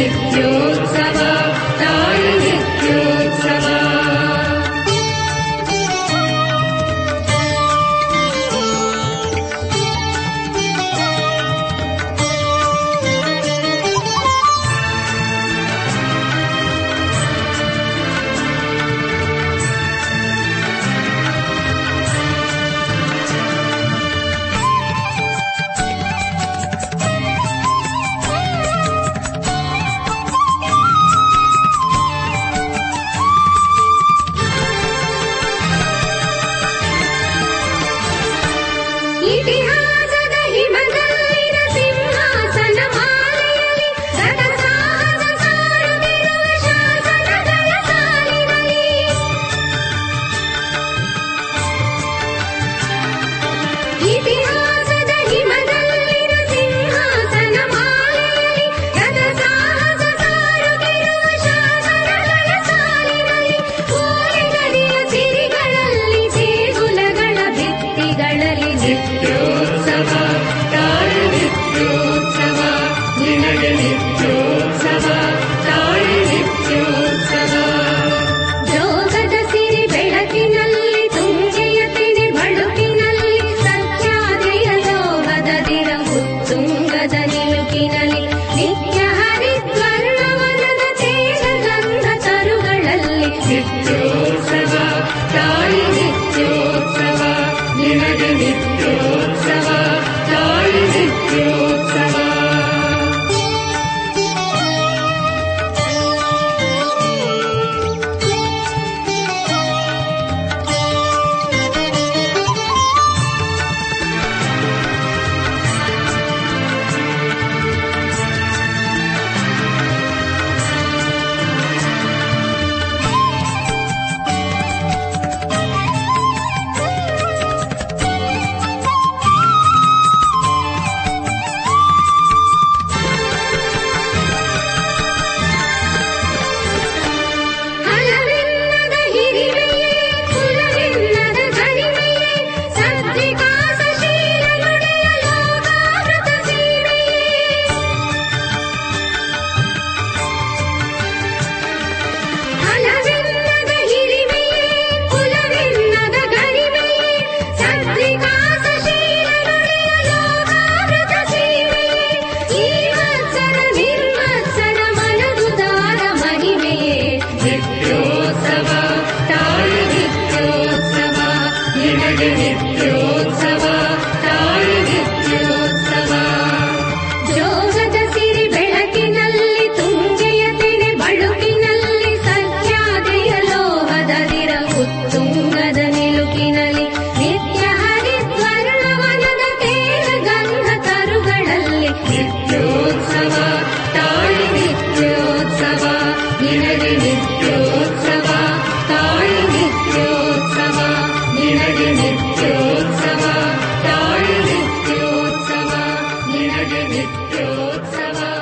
साहित्योत्सव You Lord, नित्योत्सवा